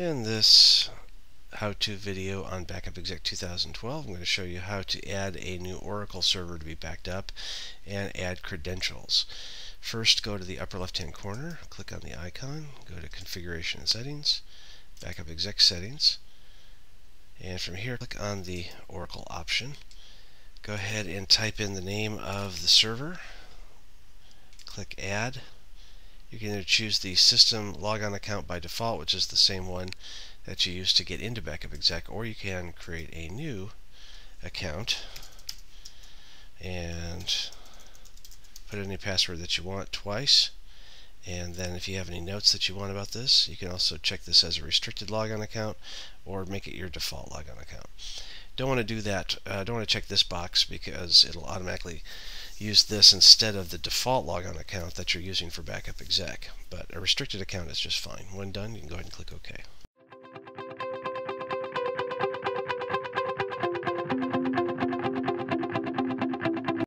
In this how-to video on Backup Exec 2012, I'm going to show you how to add a new Oracle server to be backed up and add credentials. First, go to the upper left-hand corner, click on the icon, go to Configuration and Settings, Backup Exec Settings, and from here, click on the Oracle option. Go ahead and type in the name of the server, click Add, you can either choose the system logon account by default, which is the same one that you use to get into Backup Exec, or you can create a new account and put in a password that you want twice. And then if you have any notes that you want about this, you can also check this as a restricted logon account or make it your default logon account. Don't want to do that. Uh, don't want to check this box because it'll automatically use this instead of the default logon account that you're using for backup exec. But a restricted account is just fine. When done, you can go ahead and click OK.